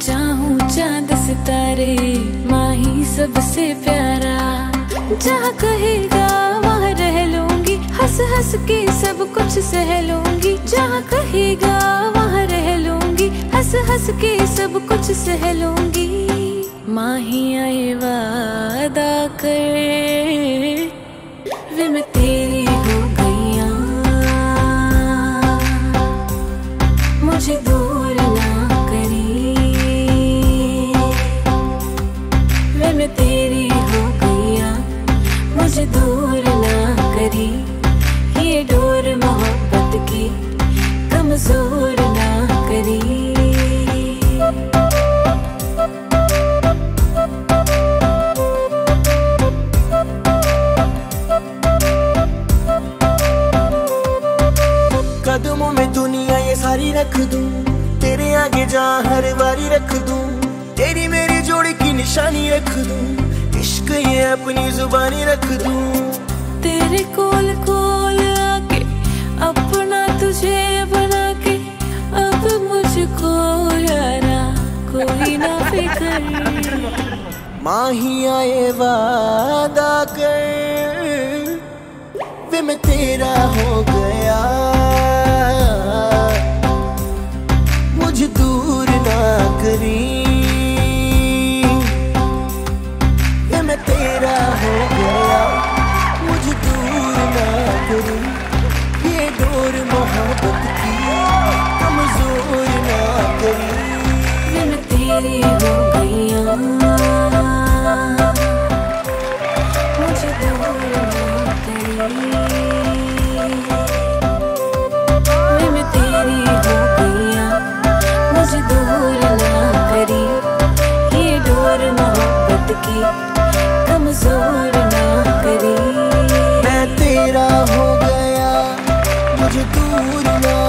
चाहूँ चाँद सितारे, माही सबसे प्यारा। जहाँ कहेगा वहाँ रह लूँगी, हंस हंस के सब कुछ सह लूँगी। जहाँ कहेगा वहाँ रह लूँगी, हंस हंस के सब कुछ सह लूँगी। माही आए वादा कर। कमज़ोर ना करी। कदमों में दुनिया ये सारी रख दूँ तेरे आगे जा हर बारी रख दूँ तेरी मेरी जोड़ी की निशानी रख दूँ इश्क ये अपनी जुबानी रख दूँ। तेरे कोल कोल कोई ना फ़िक्र। माही ये वादा कर। वे मैं तेरा हो तेरा हो गया। मुझे दूर ना